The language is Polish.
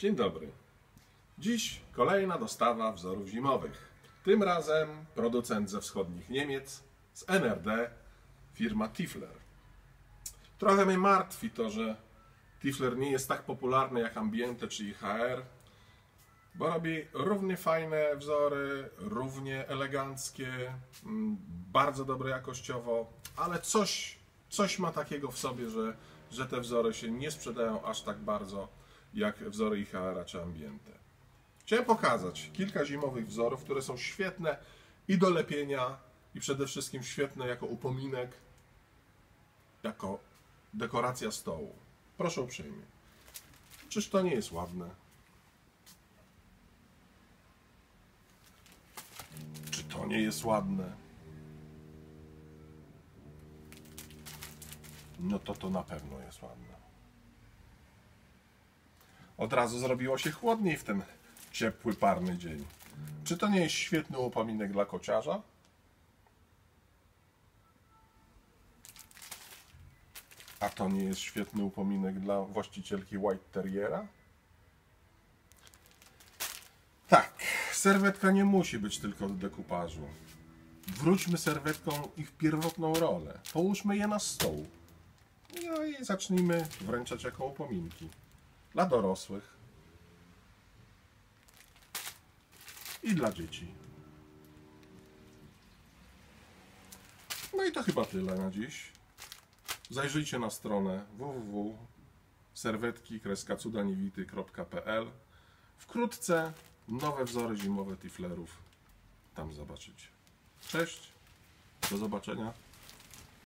Dzień dobry. Dziś kolejna dostawa wzorów zimowych. Tym razem producent ze wschodnich Niemiec, z NRD, firma Tifler. Trochę mnie martwi to, że Tifler nie jest tak popularny jak Ambiente czy IHR, bo robi równie fajne wzory, równie eleganckie, mm, bardzo dobre jakościowo, ale coś, coś ma takiego w sobie, że, że te wzory się nie sprzedają aż tak bardzo jak wzory IHR czy Ambiente. Chciałem pokazać kilka zimowych wzorów, które są świetne i do lepienia, i przede wszystkim świetne jako upominek, jako dekoracja stołu. Proszę uprzejmie. Czyż to nie jest ładne? Czy to nie jest ładne? No to to na pewno jest ładne. Od razu zrobiło się chłodniej w ten ciepły, parny dzień. Czy to nie jest świetny upominek dla kociarza? A to nie jest świetny upominek dla właścicielki White Terriera? Tak, serwetka nie musi być tylko do dekupażu. Wróćmy serwetką ich pierwotną rolę. Połóżmy je na stół. No i zacznijmy wręczać jako upominki. Dla dorosłych. I dla dzieci. No i to chyba tyle na dziś. Zajrzyjcie na stronę www.serwetki-cudaniewity.pl Wkrótce nowe wzory zimowe tiflerów tam zobaczycie. Cześć, do zobaczenia.